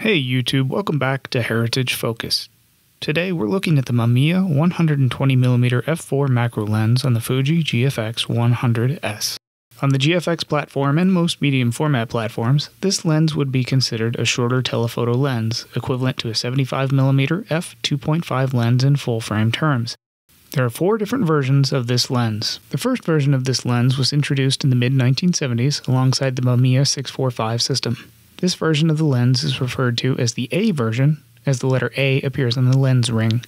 Hey YouTube, welcome back to Heritage Focus. Today we're looking at the Mamiya 120mm f4 macro lens on the Fuji GFX 100S. On the GFX platform and most medium format platforms, this lens would be considered a shorter telephoto lens, equivalent to a 75mm f2.5 lens in full frame terms. There are four different versions of this lens. The first version of this lens was introduced in the mid 1970s alongside the Mamiya 645 system. This version of the lens is referred to as the A version, as the letter A appears on the lens ring.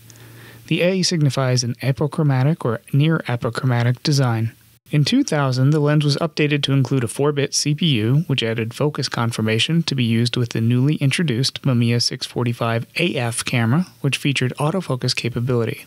The A signifies an apochromatic or near apochromatic design. In 2000, the lens was updated to include a 4 bit CPU, which added focus confirmation to be used with the newly introduced Mamiya 645 AF camera, which featured autofocus capability.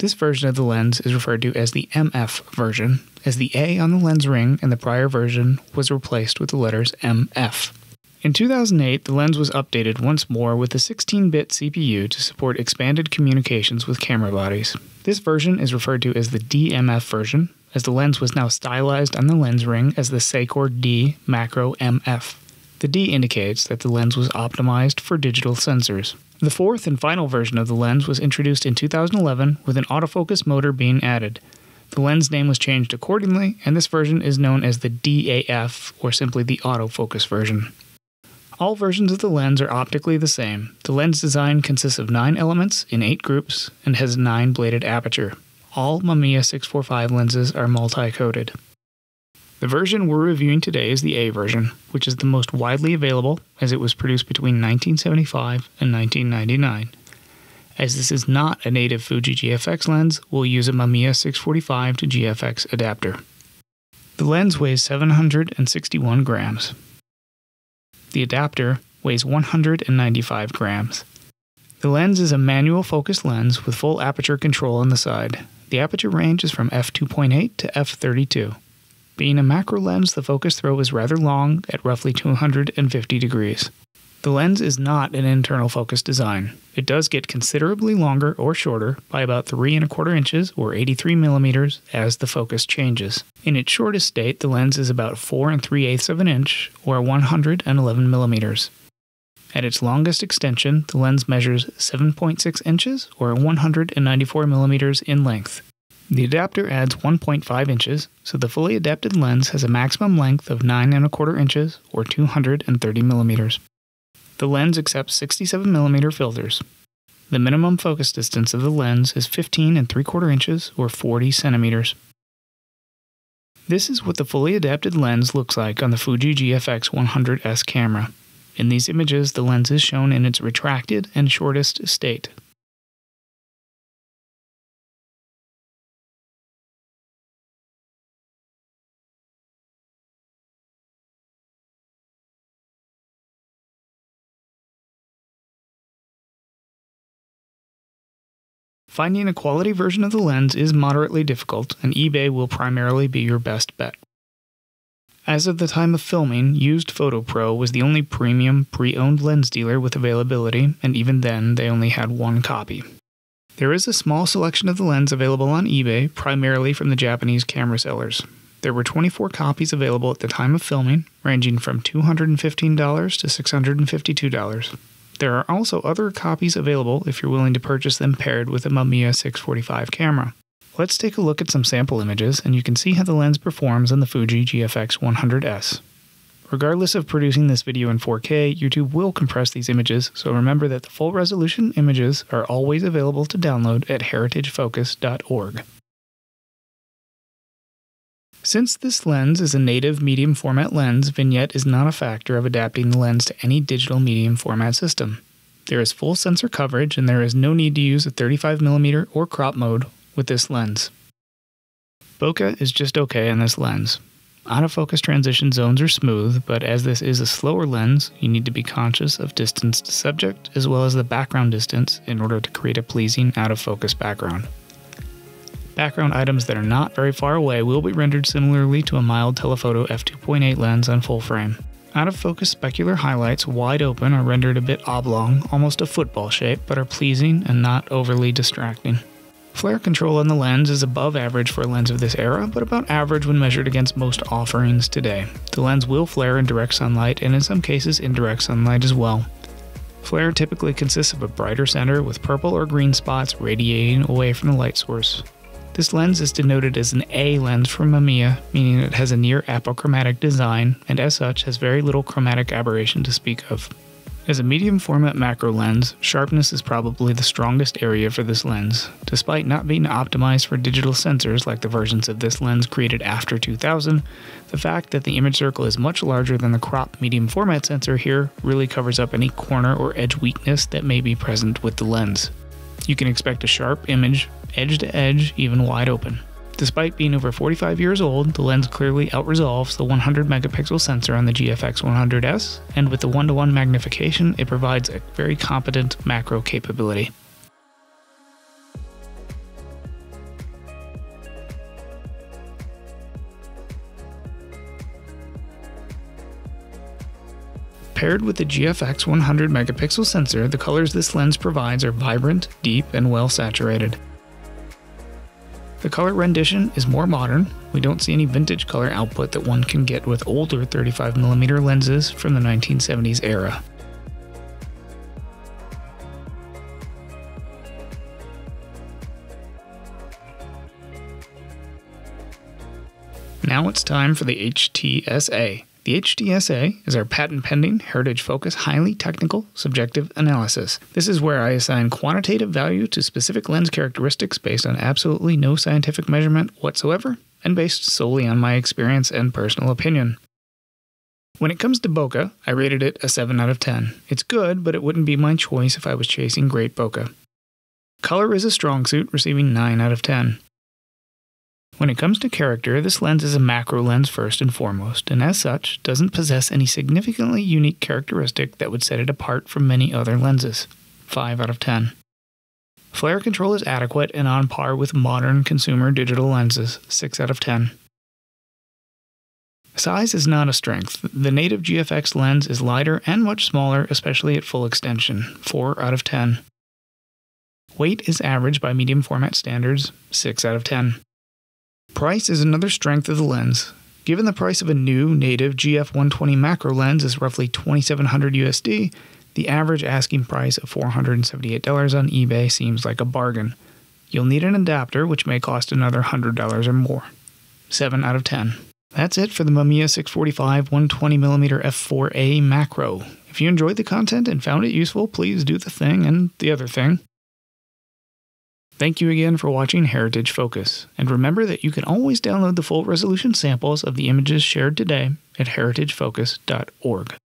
This version of the lens is referred to as the MF version, as the A on the lens ring in the prior version was replaced with the letters MF. In 2008, the lens was updated once more with a 16 bit CPU to support expanded communications with camera bodies. This version is referred to as the DMF version, as the lens was now stylized on the lens ring as the Sekor D Macro MF. The D indicates that the lens was optimized for digital sensors. The fourth and final version of the lens was introduced in 2011 with an autofocus motor being added. The lens name was changed accordingly, and this version is known as the DAF or simply the autofocus version. All versions of the lens are optically the same. The lens design consists of 9 elements in 8 groups and has 9 bladed aperture. All Mamiya 645 lenses are multi-coated. The version we're reviewing today is the A version, which is the most widely available as it was produced between 1975 and 1999. As this is not a native Fuji GFX lens, we'll use a Mamiya 645 to GFX adapter. The lens weighs 761 grams. The adapter weighs 195 grams. The lens is a manual focus lens with full aperture control on the side. The aperture range is from f2.8 to f32. Being a macro lens, the focus throw is rather long at roughly 250 degrees. The lens is not an internal focus design. It does get considerably longer or shorter by about 3 and a quarter inches or 83 millimeters as the focus changes. In its shortest state, the lens is about 4 and 3 eighths of an inch or 111 millimeters. At its longest extension, the lens measures 7.6 inches or 194 millimeters in length. The adapter adds 1.5 inches, so the fully adapted lens has a maximum length of 9 and a quarter inches or 230 millimeters. The lens accepts 67 millimeter filters. The minimum focus distance of the lens is 15 and 3 quarter inches or 40 centimeters. This is what the fully adapted lens looks like on the Fuji GFX 100S camera. In these images, the lens is shown in its retracted and shortest state. Finding a quality version of the lens is moderately difficult, and eBay will primarily be your best bet. As of the time of filming, Used Photo Pro was the only premium, pre owned lens dealer with availability, and even then, they only had one copy. There is a small selection of the lens available on eBay, primarily from the Japanese camera sellers. There were 24 copies available at the time of filming, ranging from $215 to $652. There are also other copies available if you're willing to purchase them paired with a Mamiya 645 camera. Let's take a look at some sample images and you can see how the lens performs on the Fuji GFX 100S. Regardless of producing this video in 4K, YouTube will compress these images, so remember that the full resolution images are always available to download at heritagefocus.org. Since this lens is a native medium format lens, vignette is not a factor of adapting the lens to any digital medium format system. There is full sensor coverage and there is no need to use a 35mm or crop mode with this lens. Bokeh is just okay on this lens. Autofocus transition zones are smooth, but as this is a slower lens, you need to be conscious of distance to subject as well as the background distance in order to create a pleasing out of focus background. Background items that are not very far away will be rendered similarly to a mild telephoto f2.8 lens on full frame. Out of focus specular highlights wide open are rendered a bit oblong, almost a football shape, but are pleasing and not overly distracting. Flare control on the lens is above average for a lens of this era, but about average when measured against most offerings today. The lens will flare in direct sunlight and in some cases indirect sunlight as well. Flare typically consists of a brighter center with purple or green spots radiating away from the light source. This lens is denoted as an A lens from Mamiya, meaning it has a near apochromatic design and as such has very little chromatic aberration to speak of. As a medium format macro lens, sharpness is probably the strongest area for this lens. Despite not being optimized for digital sensors like the versions of this lens created after 2000, the fact that the image circle is much larger than the crop medium format sensor here really covers up any corner or edge weakness that may be present with the lens. You can expect a sharp image, edge to edge, even wide open. Despite being over 45 years old, the lens clearly outresolves the 100 megapixel sensor on the GFX 100S, and with the 1 to 1 magnification, it provides a very competent macro capability. Paired with the GFX 100 megapixel sensor, the colors this lens provides are vibrant, deep, and well saturated. The color rendition is more modern. We don't see any vintage color output that one can get with older 35mm lenses from the 1970s era. Now it's time for the HTSA. The HTSA is our patent pending Heritage Focus highly technical subjective analysis. This is where I assign quantitative value to specific lens characteristics based on absolutely no scientific measurement whatsoever and based solely on my experience and personal opinion. When it comes to bokeh, I rated it a 7 out of 10. It's good, but it wouldn't be my choice if I was chasing great bokeh. Color is a strong suit, receiving 9 out of 10. When it comes to character, this lens is a macro lens first and foremost, and as such, doesn't possess any significantly unique characteristic that would set it apart from many other lenses. 5 out of 10. Flare control is adequate and on par with modern consumer digital lenses, 6 out of 10. Size is not a strength. The native GFX lens is lighter and much smaller, especially at full extension, 4 out of 10. Weight is average by medium format standards, 6 out of 10. Price is another strength of the lens. Given the price of a new native GF120 macro lens is roughly 2700 USD, the average asking price of $478 on eBay seems like a bargain. You'll need an adapter, which may cost another $100 or more. 7 out of 10. That's it for the Mamiya 645 120mm f4a macro. If you enjoyed the content and found it useful, please do the thing and the other thing. Thank you again for watching Heritage Focus, and remember that you can always download the full resolution samples of the images shared today at heritagefocus.org.